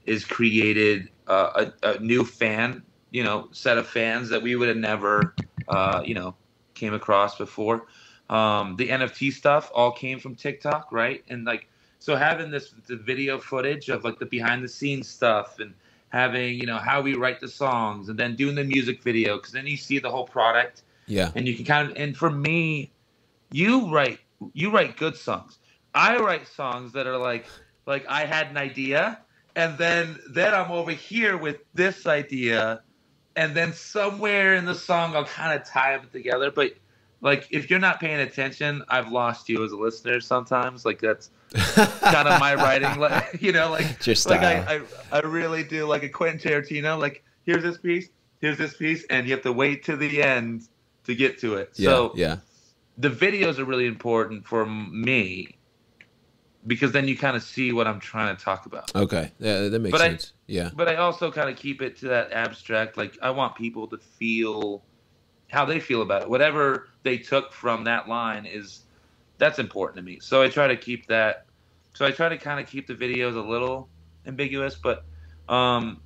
is created uh, a, a new fan, you know, set of fans that we would have never, uh, you know, came across before. Um, the NFT stuff all came from TikTok, right? And like, so having this the video footage of like the behind the scenes stuff and having you know how we write the songs and then doing the music video because then you see the whole product yeah. and you can kind of and for me you write you write good songs i write songs that are like like i had an idea and then then i'm over here with this idea and then somewhere in the song i'll kind of tie them together but like if you're not paying attention i've lost you as a listener sometimes like that's kind of my writing like you know like your like. I, I, I really do like a Quentin Tarantino. Like here's this piece, here's this piece, and you have to wait to the end to get to it. yeah. so yeah. the videos are really important for me because then you kind of see what I'm trying to talk about. Okay. Yeah, that makes But I- sense. yeah. But I also kind of keep it to that abstract. Like I want people to feel how they feel about it. Whatever they took from that line is that's important to me. So I try to keep that. So I try to kind of keep the videos a little ambiguous, but um,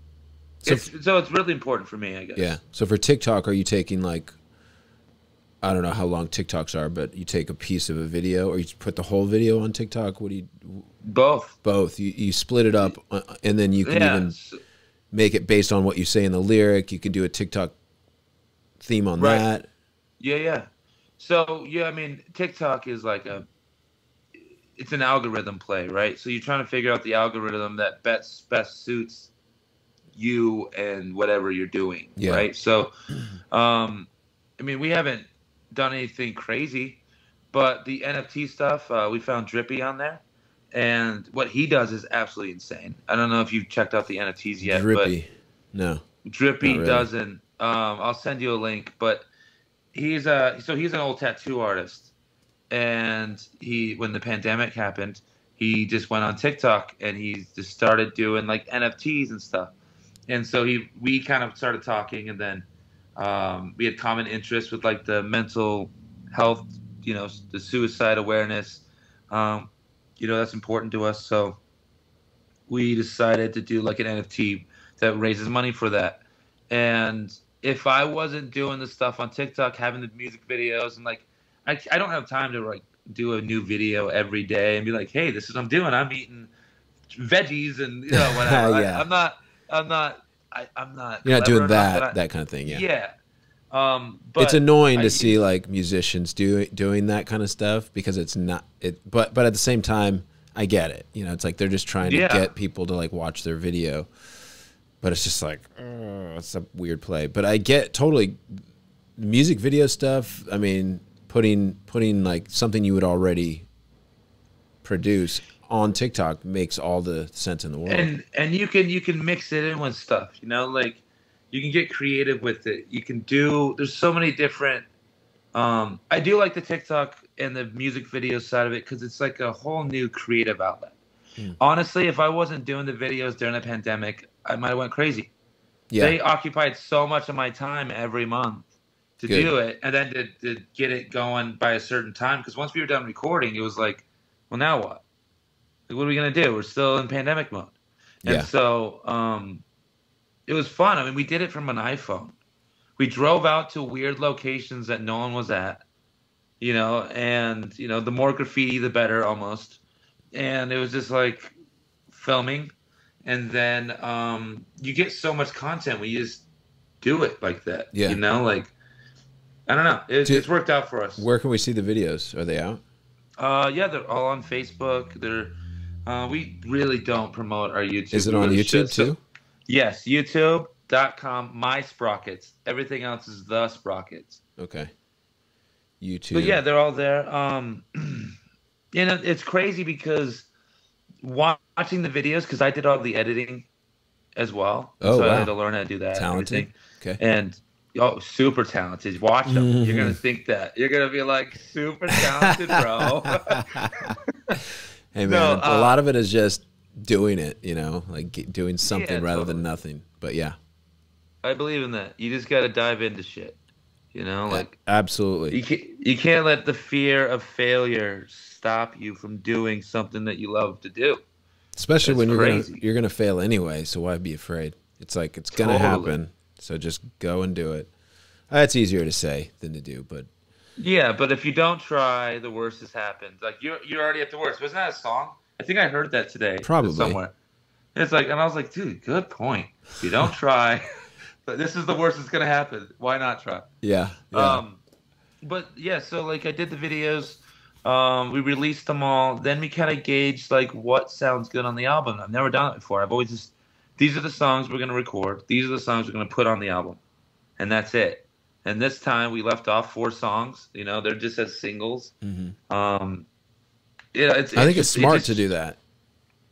So it's, so it's really important for me, I guess. Yeah. So for TikTok, are you taking like, I don't know how long TikToks are, but you take a piece of a video, or you put the whole video on TikTok? What do you? Both. Both. You you split it up, uh, and then you can Yeah. even make it based on what you say in the lyric. You can do a TikTok theme on Right. that. Yeah, yeah. So yeah, I mean, TikTok is like a, it's an algorithm play, right? So you're trying to figure out the algorithm that best best suits you and whatever you're doing, Yeah. right? So, um, I mean, we haven't done anything crazy, but the NFT stuff, uh, we found Drippy on there, and what he does is absolutely insane. I don't know if you've checked out the NFTs yet, but Drippy. No. Drippy really. doesn't. Um, I'll send you a link, but he's a so he's an old tattoo artist, and he when the pandemic happened, he just went on TikTok and he just started doing like NFTs and stuff, and so he we kind of started talking, and then um, we had common interests with like the mental health, you know, the suicide awareness, um, you know, that's important to us, so we decided to do like an NFT that raises money for that. And if I wasn't doing the stuff on TikTok, having the music videos, and like, I, I don't have time to like do a new video every day and be like, hey, this is what I'm doing. I'm eating veggies and you know whatever. Yeah. I, I'm not. I'm not. I, I'm not. You're not doing enough that I- that kind of thing. Yeah. yeah. Um, but it's annoying I- to see like musicians do doing that kind of stuff because it's not it. But but at the same time, I get it. You know, it's like they're just trying to Yeah. get people to like watch their video. But it's just like oh, it's a weird play. But I get totally music video stuff. I mean, putting putting like something you would already produce on TikTok makes all the sense in the world. and and you can you can mix it in with stuff you know like you can get creative with it you can do there's so many different um i do like the tiktok and the music video side of it because it's like a whole new creative outlet Hmm. honestly if i wasn't doing the videos during the pandemic i might have went crazy yeah, they occupied so much of my time every month to Good. do it and then to, to get it going by a certain time because once we were done recording it was like well now what like, what are we going to do we're still in pandemic mode and Yeah. so um, it was fun i mean we did it from an iphone we drove out to weird locations that no one was at you know and you know the more graffiti the better almost and it was just like filming and then um, you get so much content when you just do it like that. Yeah. You know, like I don't know. It, it's worked out for us. where can we see the videos? Are they out? Uh, yeah, they're all on Facebook. They're uh, we really don't promote our YouTube. Is it on YouTube. So- too? yes, YouTube.com. My Sprockets. Everything else is the Sprockets. Okay. YouTube. But yeah, they're all there. Um, you know, it's crazy because watching the videos because I did all the editing as well. Oh, so I had to learn how to do that. Talented. Okay. And oh, super talented. Watch them. You're Mhm. gonna think that. You're gonna be like super talented, bro. hey man, No, a uh, lot of it is just doing it, you know, like doing something rather than nothing. But yeah, I believe in that. You just gotta dive into shit. You know, like absolutely. you can't you can't let the fear of failure stop you from doing something that you love to do. Especially it's when you're crazy. gonna you're gonna fail anyway, so why be afraid? It's like it's gonna Totally. happen. So just go and do it. That's easier to say than to do, but Yeah, but if you don't try, the worst has happened. Like you're you're already at the worst. Wasn't that a song? I think I heard that today. Probably. somewhere. It's like, and I was like, dude, good point. If you don't try, but this is the worst that's gonna happen. Why not try? yeah. yeah. Um, but yeah, so like I did the videos, um, we released them all. Then we kind of gauged like what sounds good on the album. I've never done it before. I've always just these are the songs we're gonna record. These are the songs we're gonna put on the album, and that's it. And this time we left off four songs. You know, they're just as singles. Mhm. Um, yeah, it's. I think it's just- it smart just- to do that.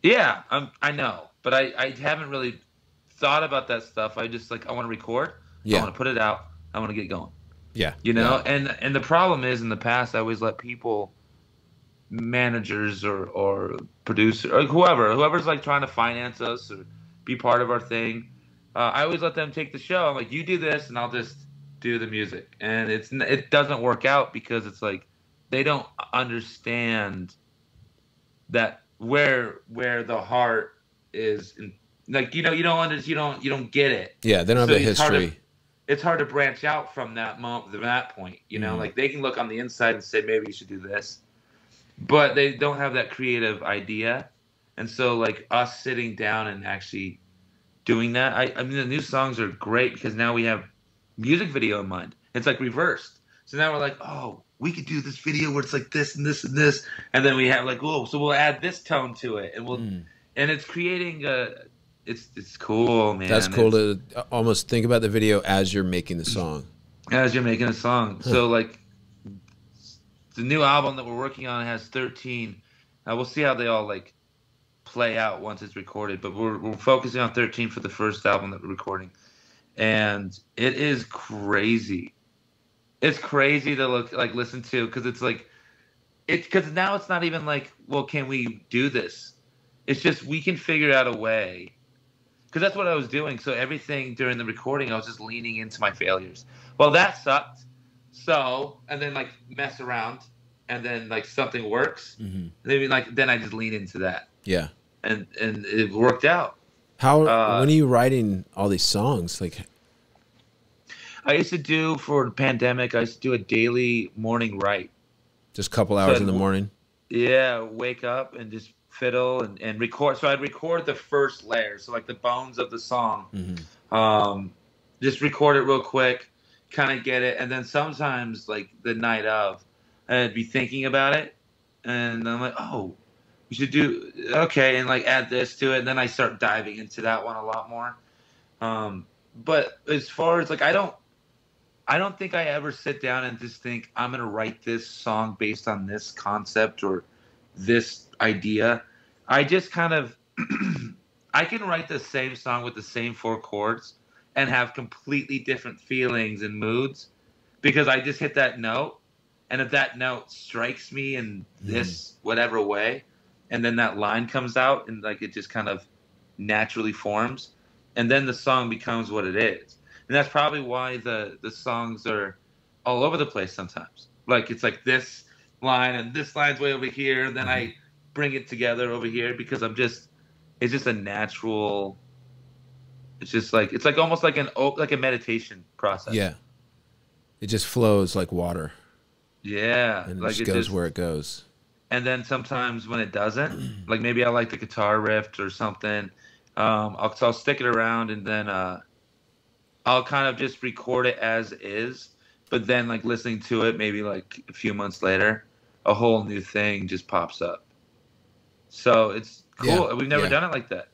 Yeah, I'm, I know, but I, I haven't really thought about that stuff. I just like I want to record. Yeah. I want to put it out. I want to get going Yeah. you know Yeah. and and the problem is in the past i always let people managers or or producer or whoever whoever's like trying to finance us or be part of our thing uh, i always let them take the show i'm like you do this and i'll just do the music and it's it doesn't work out because it's like they don't understand that where where the heart is in, like you know you don't under, you don't you don't get it. Yeah, they don't So have the hard to- history. It's hard to branch out from that moment, from that point. You know, Mhm. like they can look on the inside and say maybe you should do this, but they don't have that creative idea. And so, like us sitting down and actually doing that, I, I mean, the new songs are great because now we have music video in mind. It's like reversed. So now we're like, oh, we could do this video where it's like this and this and this, and then we have like, oh, so we'll add this tone to it, and we'll, Mm. and it's creating a, it's it's cool, man. That's cool It's- to almost think about the video as you're making the song. as you're making a song. So like the new album that we're working on has 13. Uh, we'll see how they all like play out once it's recorded, but we're we're focusing on 13 for the first album that we're recording. And it is crazy. It's crazy to look like listen to cuz it's like it's cuz now it's not even like, well, can we do this? It's just we can figure out a way because that's what I was doing. So everything during the recording, I was just leaning into my failures. Well, that sucked. So, and then like mess around, and then like something works. hmm Maybe like then I just lean into that, Yeah. and and it worked out. How Uh, when are you writing all these songs? Like, I used to do for the pandemic. I used to do a daily morning write. just a couple hours So- in the morning. Yeah, wake up and just fiddle and, and record. So I'd record the first layer, so like the bones of the song. hmm um, just record it real quick, kind of get it, and then sometimes like the night of, I'd be thinking about it, and I'm like, oh, we should do okay, and like add this to it, and then I start diving into that one a lot more. Um, but as far as like, I don't, I don't think I ever sit down and just think I'm gonna write this song based on this concept or this idea. I just kind of I can write the same song with the same four chords and have completely different feelings and moods because I just hit that note and if that note strikes me in this whatever way and then that line comes out and like it just kind of naturally forms and then the song becomes what it is. And that's probably why the the songs are all over the place sometimes. Like it's like this line and this line's way over here and then I mm-hmm. bring it together over here because I'm just it's just a natural it's just like it's like almost like an like a meditation process Yeah. It just flows like water, yeah and it like just it goes just, where it goes. And then sometimes when it doesn't like maybe i like the guitar riff or something um I'll, so I'll stick it around and then uh i'll kind of just record it as is but then like listening to it maybe like a few months later a whole new thing just pops up. So it's cool. Yeah, we've never yeah. done it like that.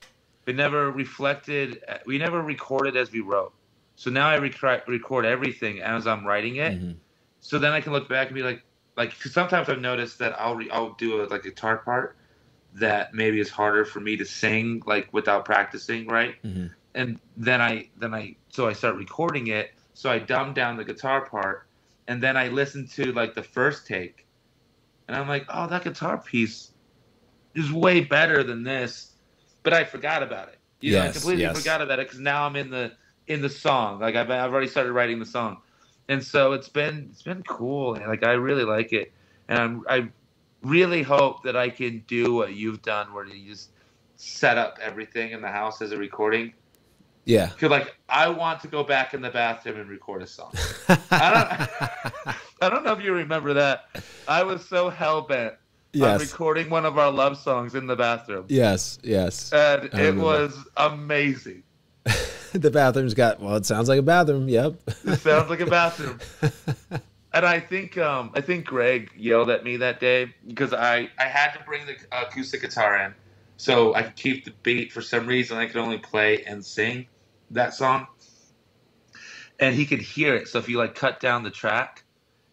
We never reflected we never recorded as we wrote. So now i rec- record everything as i'm writing it. Mhm. so then I can look back and be like, like, cause sometimes I've noticed that I'll re- I'll do a like guitar part that maybe is harder for me to sing like without practicing, right? Mhm. And then I then I so I start recording it, so I dumb down the guitar part, and then I listen to like the first take, and I'm like, oh, that guitar piece is way better than this, but I forgot about it. You know, I completely yes. forgot about it because now I'm in the in the song. Like I've I've already started writing the song and so it's been it's been cool like i really like it and i'm i really hope that i can do what you've done where you just set up everything in the house as a recording Yeah. because like i want to go back in the bathroom and record a song I don't i don't know if you remember that i was so hell-bent on yes. recording one of our love songs in the bathroom Yes. Yes. and it was amazing the bathroom's got. Well, it sounds like a bathroom. Yep. it sounds like a bathroom And I think um, I think Greg yelled at me that day because I, I had to bring the acoustic guitar in so I could keep the beat. For some reason, I could only play and sing that song, and he could hear it. So if you like cut down the track,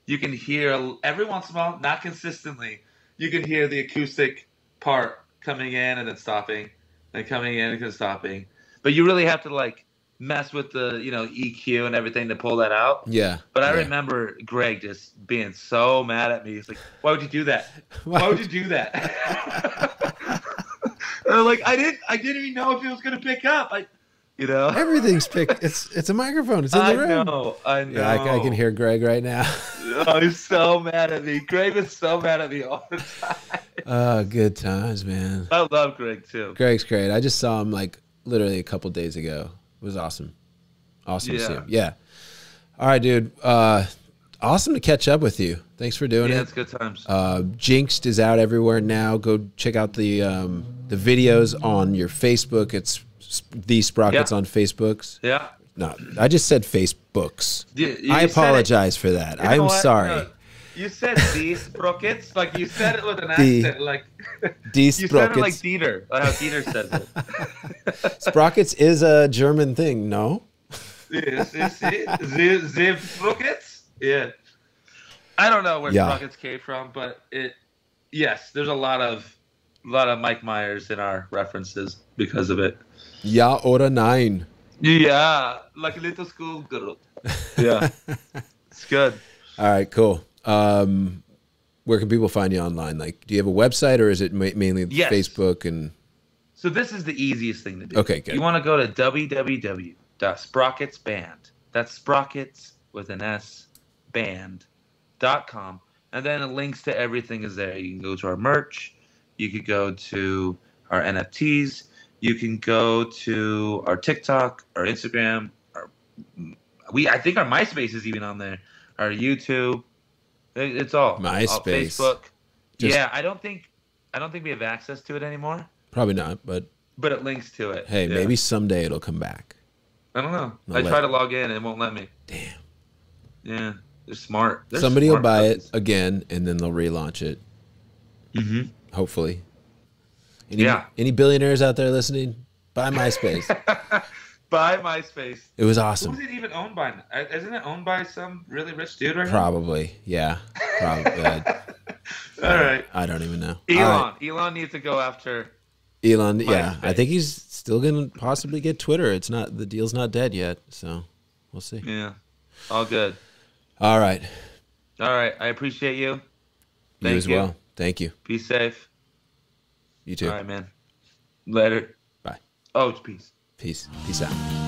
you can hear every once in a while, not consistently, you can hear the acoustic part coming in and then stopping, and coming in and then stopping. But you really have to like mess with the you know EQ and everything to pull that out. Yeah. But I yeah. remember Greg just being so mad at me. He's like, "Why would you do that? Why would you do that?" like, "I didn't. I didn't even know if it was gonna pick up. I, you know." Everything's pick. It's it's a microphone. It's in I the room. know. I know. Yeah, I, I can hear Greg right now. Oh, he's so mad at me. Greg was so mad at me all the time. Oh, good times, man. I love Greg too. Greg's great. I just saw him like literally a couple days ago. It was awesome. Awesome to see Yeah. him. Yeah. All right, dude. Uh, awesome to catch up with you. Thanks for doing Yeah, it. Yeah, it's good times. Uh, Jinxed is out everywhere now. Go check out the um, the videos on your Facebook. It's the Sprockets Yeah. on Facebooks. yeah. No, I just said Facebooks. You- you I apologize for that. You know I'm what? sorry. No, you said these sprockets like you said it with an The- accent, like These you said it like Dieter, like how Dieter says it. Sprockets is a German thing, no? yes, yes, yes. The, sprockets. Yeah. I don't know where Yeah. sprockets came from, but it. Yes, there's a lot of, a lot of Mike Myers in our references because of it. Ja oder nein? Yeah, like a little school girl. Yeah, it's good. All right, cool. Um, where can people find you online? Like, do you have a website or is it ma- mainly Yes. Facebook and So this is the easiest thing to do. Okay, good. You want to go to www.sprocketsband. That's sprockets with an S band.com. And then the links to everything is there. You can go to our merch. You could go to our NFTs. You can go to our TikTok, our Instagram, our we I think our MySpace is even on there. Our YouTube. It- It's all all MySpace. Facebook. Just- yeah, I don't think I don't think we have access to it anymore probably not, but but it links to it. hey, Yeah. maybe someday it'll come back. I don't know. No, I try to log in and it won't let me. Damn. Yeah, they're smart. They're Somebody will buy it again and then they'll relaunch it, Mhm. hopefully. Any, Yeah. Any billionaires out there listening? Buy MySpace. Buy MySpace. it was awesome. Who's it even owned by? Uh, Isn't it owned by some really rich dude right now? Probably. Yeah. Probably. I, All right. I don't even know. Elon. Right. Elon needs to go after. Elon, yeah. I think he's still going to possibly get Twitter. It's not, the deal's not dead yet. So we'll see. Yeah. All good. All right. All right. I appreciate you. You Thank as you. well. Thank you. Be safe. You too. All right, man. Later. Bye. Oh, peace. Peace. Peace out.